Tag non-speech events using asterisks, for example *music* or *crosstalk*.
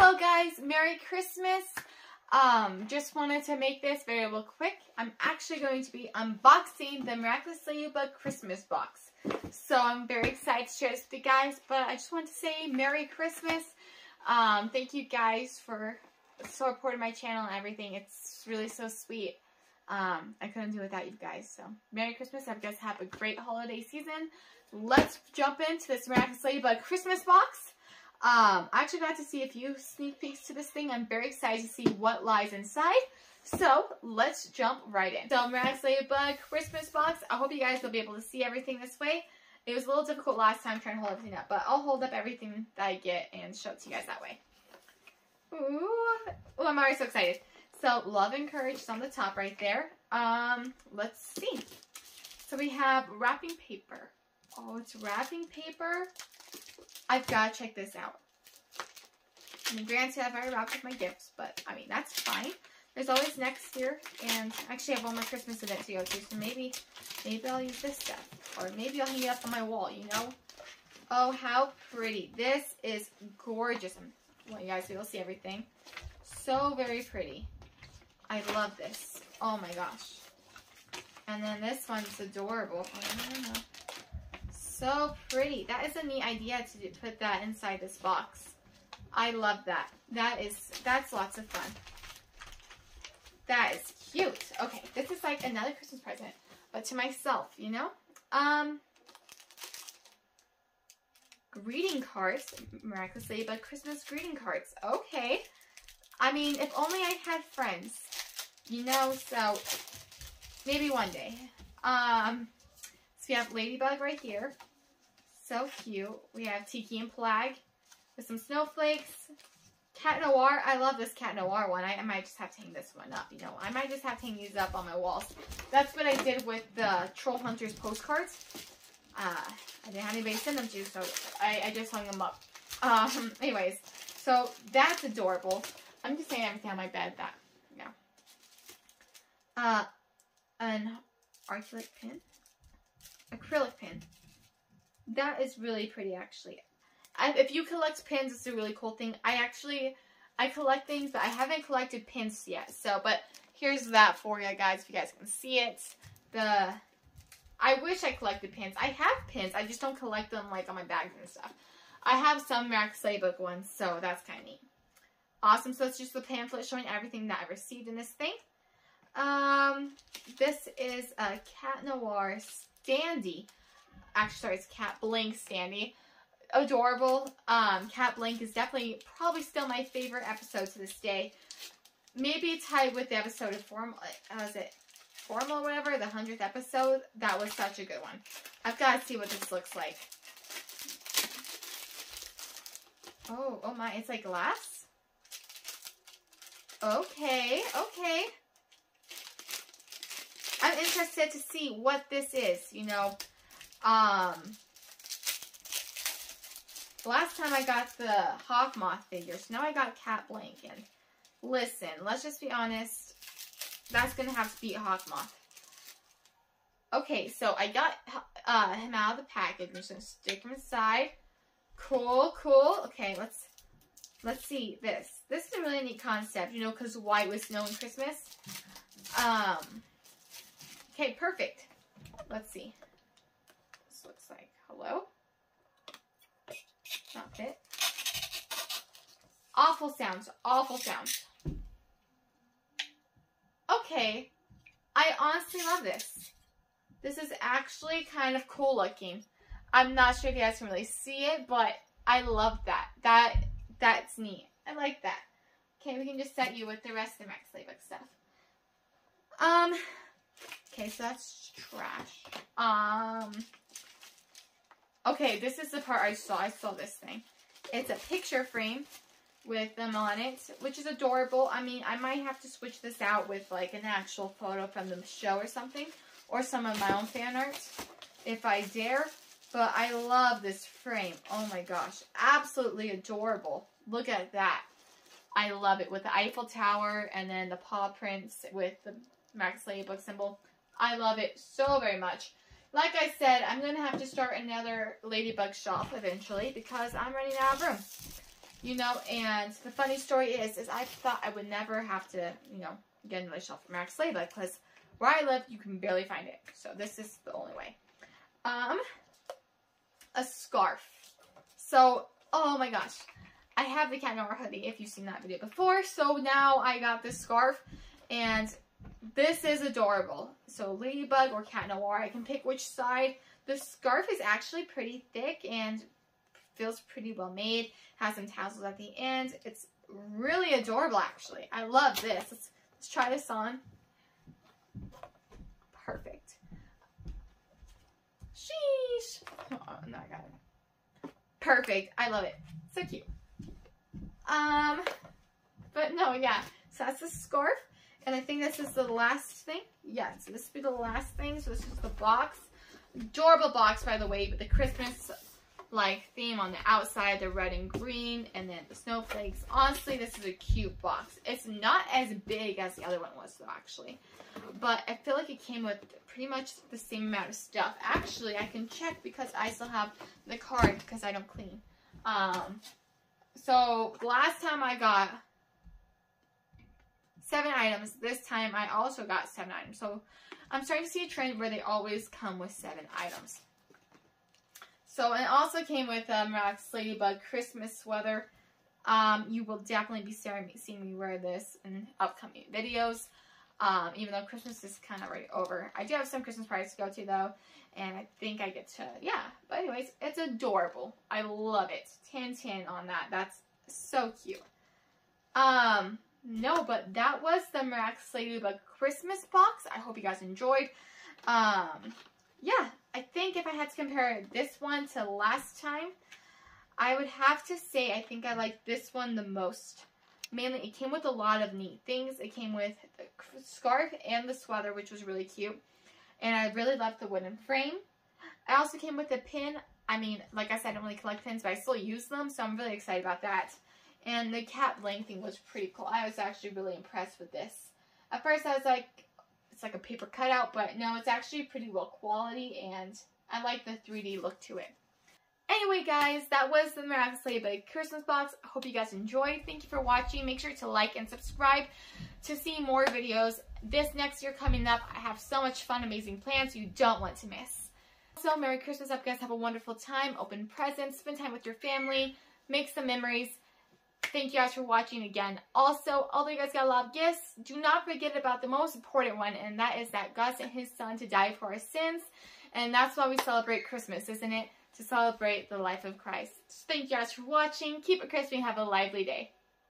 Hello guys, Merry Christmas. Um, just wanted to make this very real quick. I'm actually going to be unboxing the Miraculous Ladybug Christmas box. So I'm very excited to share this with you guys, but I just want to say Merry Christmas. Um, thank you guys for supporting my channel and everything. It's really so sweet. Um, I couldn't do it without you guys. So Merry Christmas. I hope you guys have a great holiday season. Let's jump into this Miraculous Ladybug Christmas box. Um, I actually got to see a few sneak peeks to this thing. I'm very excited to see what lies inside. So, let's jump right in. So, Miraculous Ladybug Christmas box. I hope you guys will be able to see everything this way. It was a little difficult last time trying to hold everything up, but I'll hold up everything that I get and show it to you guys that way. Ooh, Ooh I'm already so excited. So, Love and Courage is on the top right there. Um, let's see. So, we have wrapping paper. Oh, it's wrapping paper. I've got to check this out. I mean, granted, I've already wrapped up my gifts, but, I mean, that's fine. There's always next year, and actually I have one more Christmas event to go to, so maybe, maybe I'll use this stuff. Or maybe I'll hang it up on my wall, you know? Oh, how pretty. This is gorgeous. I want you guys to see everything. So very pretty. I love this. Oh my gosh. And then this one's adorable. Oh, so pretty. That is a neat idea to put that inside this box. I love that. That is, that's lots of fun. That is cute. Okay, this is like another Christmas present, but to myself, you know? Um, greeting cards. miraculously, but Christmas greeting cards. Okay. I mean, if only I had friends, you know, so maybe one day. Um, so we have Ladybug right here. So cute. We have Tikki and Plagg with some snowflakes. Cat Noir. I love this Cat Noir one. I, I, might just have to hang this one up. You know, I might just have to hang these up on my walls. That's what I did with the Trollhunters postcards. Uh, I didn't have anybody send them to, so I, I just hung them up. Um, *laughs* anyways, so that's adorable. I'm just saying everything on my bed. That, yeah. Uh, an acrylic pin. Acrylic pin. That is really pretty, actually. I, if you collect pins, it's a really cool thing. I actually, I collect things, but I haven't collected pins yet. So, but here's that for you guys, if you guys can see it. The, I wish I collected pins. I have pins, I just don't collect them, like, on my bags and stuff. I have some Max Playbook ones, so that's kind of neat. Awesome, so it's just the pamphlet showing everything that I received in this thing. Um, this is a Cat Noir Standy actually sorry, it's Cat Blanc Standy. Adorable. Um, Cat Blanc is definitely probably still my favorite episode to this day. Maybe it's tied with the episode of Formal, uh, was it Formal or whatever, the 100th episode. That was such a good one. I've got to see what this looks like. Oh, oh my, it's like glass? Okay, okay. I'm interested to see what this is, you know. Um, last time I got the Hawk Moth figures. Now I got Cat Blanc. And listen, let's just be honest. That's going to have to beat Hawk Moth. Okay, so I got uh, him out of the package. I'm just going to stick him aside. Cool, cool. Okay, let's let's see this. This is a really neat concept, you know, because white with snow and Christmas. Um, okay, perfect. Let's see Hello? Not fit. Awful sounds. Awful sounds. Okay. I honestly love this. This is actually kind of cool looking. I'm not sure if you guys can really see it, but I love that. That That's neat. I like that. Okay, we can just set you with the rest of the Max Ladybug stuff. Um, okay, so that's trash. Um, Okay, this is the part I saw. I saw this thing. It's a picture frame with them on it, which is adorable. I mean, I might have to switch this out with like an actual photo from the show or something, or some of my own fan art if I dare. But I love this frame. Oh my gosh, absolutely adorable. Look at that. I love it with the Eiffel Tower and then the paw prints with the Max Ladybug symbol. I love it so very much. Like I said, I'm going to have to start another Ladybug shop eventually because I'm running out of room. you know, and the funny story is, is I thought I would never have to, you know, get another shelf from Max Layla because where I live, you can barely find it. So this is the only way. Um, a scarf. So, oh my gosh. I have the Cat Noir hoodie if you've seen that video before. So now I got this scarf and this is adorable. So Ladybug or Cat Noir, I can pick which side. The scarf is actually pretty thick and feels pretty well made. Has some tassels at the end. It's really adorable actually. I love this. Let's, let's try this on. Perfect. Sheesh. Oh, no, I got it. Perfect. I love it. So cute. Um, but no, yeah. So that's the scarf. And I think this is the last thing. Yeah, so this will be the last thing. So this is the box. Adorable box, by the way, but the Christmas like theme on the outside, the red and green, and then the snowflakes. Honestly, this is a cute box. It's not as big as the other one was, though, actually. But I feel like it came with pretty much the same amount of stuff. Actually, I can check because I still have the card because I don't clean. Um, so, last time I got seven items. This time I also got seven items. So, I'm starting to see a trend where they always come with seven items. So it also came with um, Max Ladybug Christmas sweater. Um, you will definitely be seeing me wear this in upcoming videos. Um, even though Christmas is kind of already over. I do have some Christmas parties to go to though. And I think I get to, yeah. But anyways, it's adorable. I love it. Tan tan on that. That's so cute. Um, no, but that was the Miraculous Ladybug Christmas box. I hope you guys enjoyed. Um, yeah, I think if I had to compare this one to last time, I would have to say I think I like this one the most. Mainly, it came with a lot of neat things. It came with the scarf and the sweater, which was really cute. And I really loved the wooden frame. I also came with a pin. I mean, like I said, I don't really collect pins, but I still use them, so I'm really excited about that. And the Cat Blanc thing was pretty cool. I was actually really impressed with this. At first, I was like, it's like a paper cutout, but no, it's actually pretty well quality, and I like the 3D look to it. Anyway, guys, that was the Miraculous Ladybug Christmas box. I hope you guys enjoyed. Thank you for watching. Make sure to like and subscribe to see more videos. This next year coming up, I have so much fun, amazing plans you don't want to miss. So, Merry Christmas. You guys have a wonderful time. Open presents, spend time with your family, make some memories. Thank you guys for watching again. Also, although you guys got a lot of gifts, do not forget about the most important one, and that is that God sent his son to die for our sins. And that's why we celebrate Christmas, isn't it? To celebrate the life of Christ. So thank you guys for watching. Keep it crispy and have a lively day.